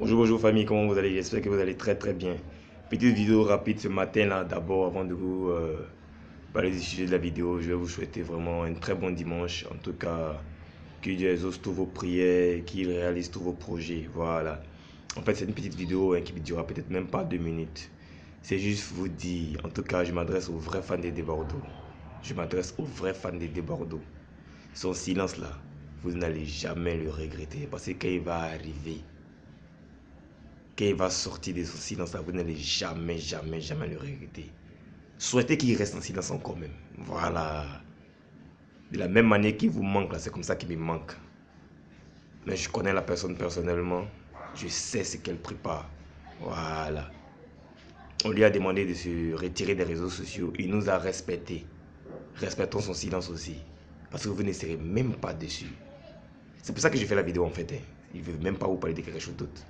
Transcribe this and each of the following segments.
Bonjour, bonjour famille, comment vous allez? J'espère que vous allez très très bien. Petite vidéo rapide ce matin là, d'abord avant de vous euh, parler du sujet de la vidéo, je vais vous souhaiter vraiment un très bon dimanche. En tout cas, que Dieu exauce tous vos prières, qu'il réalise tous vos projets. Voilà. En fait, c'est une petite vidéo hein, qui durera peut-être même pas deux minutes. C'est juste vous dire, en tout cas, je m'adresse aux vrais fans des Débordeaux. Je m'adresse aux vrais fans des Débordeaux. Son silence là, vous n'allez jamais le regretter parce que quand il va arriver, va sortir de son silence, vous n'allez jamais, jamais, jamais le regretter. Souhaitez qu'il reste en silence encore même. Voilà. De la même manière qu'il vous manque, là, c'est comme ça qu'il me manque. Mais je connais la personne personnellement. Je sais ce qu'elle prépare. Voilà. On lui a demandé de se retirer des réseaux sociaux. Il nous a respecté. Respectons son silence aussi. Parce que vous ne serez même pas dessus. C'est pour ça que je fais la vidéo en fait. Hein. Il ne veut même pas vous parler de quelque chose d'autre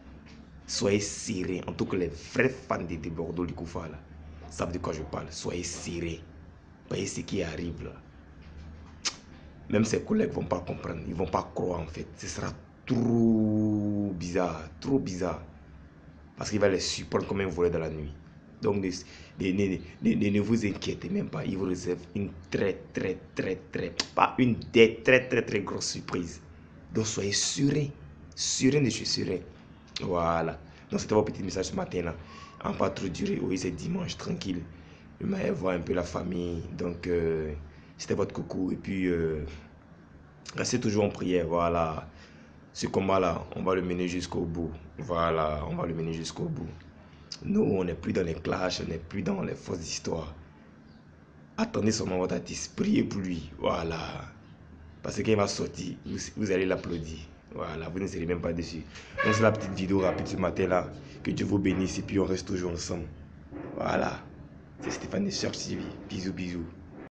soyez serrés. En tout cas, les vrais fans de, de Bordeaux, du Koufa, là, savent de quoi je parle? Soyez serrés. Voyez ce qui arrive là. Même ses collègues ne vont pas comprendre. Ils ne vont pas croire en fait. Ce sera trop bizarre. Trop bizarre. Parce qu'il va les supporter comme un volet dans la nuit. Donc ne, ne, vous inquiétez même pas. Il vous réserve une très très très très, pas une très très très très grosse surprise. Donc soyez surés. Surés de suis voilà. Donc c'était votre petit message ce matin là. En pas trop duré. Oui, c'est dimanche, tranquille. Je m'allais voir un peu la famille. Donc euh, c'était votre coucou. Et puis euh, restez toujours en prière. Voilà. Ce combat-là, on va le mener jusqu'au bout. Voilà, on va le mener jusqu'au bout. Nous, on n'est plus dans les clashs, on n'est plus dans les fausses histoires. Attendez seulement votre artiste, priez pour lui. Voilà. Parce que quand il va sortir, vous allez l'applaudir. Voilà, vous ne serez même pas dessus. Donc c'est la petite vidéo rapide ce matin-là. Que Dieu vous bénisse et puis on reste toujours ensemble. Voilà. C'est Stéphane de Search TV. Bisous, bisous.